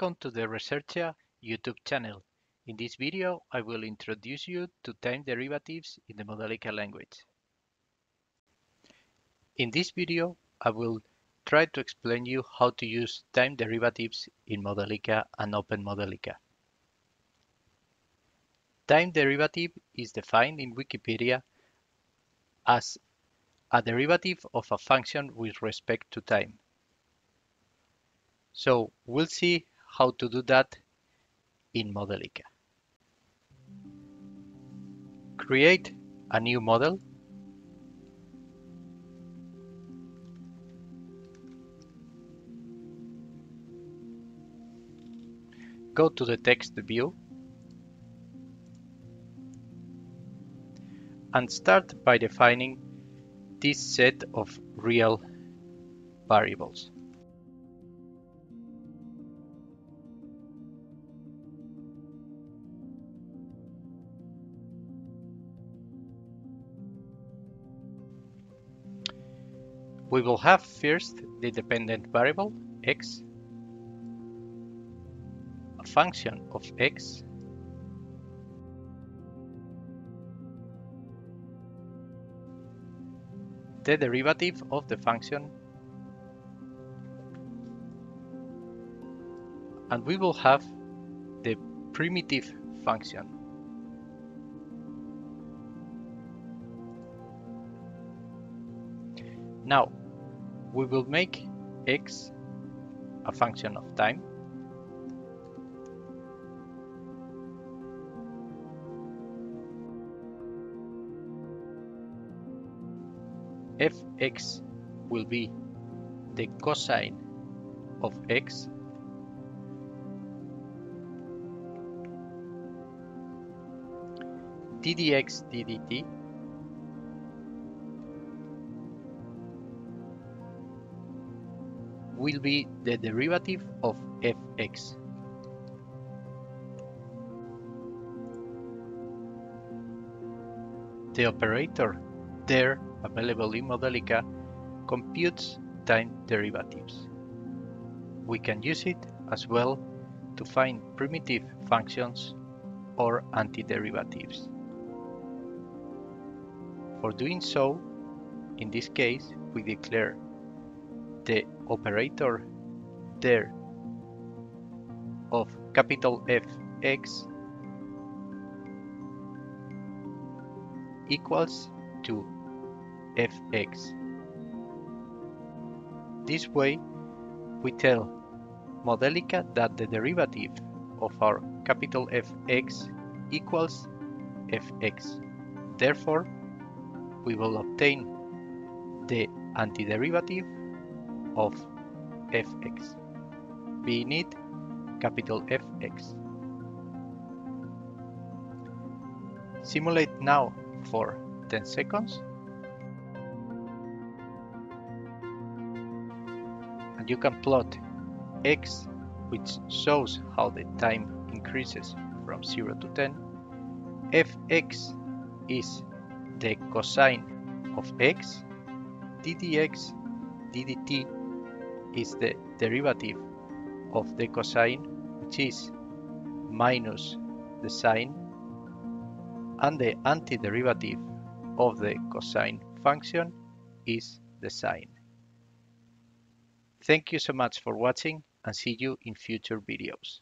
Welcome to the Resairchia YouTube channel. In this video, I will introduce you to time derivatives in the Modelica language. In this video, I will try to explain you how to use time derivatives in Modelica and Open Modelica. Time derivative is defined in Wikipedia as a derivative of a function with respect to time. So we'll see how to do that in Modelica. Create a new model. Go to the text view and start by defining this set of real variables. We will have first the dependent variable x, a function of x, the derivative of the function, and we will have the primitive function. Now, we will make x a function of time. fx will be the cosine of x ddx ddt will be the derivative of fx. The operator der available in Modelica computes time derivatives. We can use it as well to find primitive functions or antiderivatives. For doing so, in this case, we declare the operator der of capital Fx equals to Fx. This way, we tell Modelica that the derivative of our capital Fx equals Fx. Therefore, we will obtain the antiderivative of fx, We need capital Fx. Simulate now for 10 seconds. And you can plot x which shows how the time increases from 0 to 10 fx is the cosine of x. Ddx ddt is the derivative of the cosine, which is minus the sine, and the antiderivative of the cosine function is the sine. Thank you so much for watching and see you in future videos.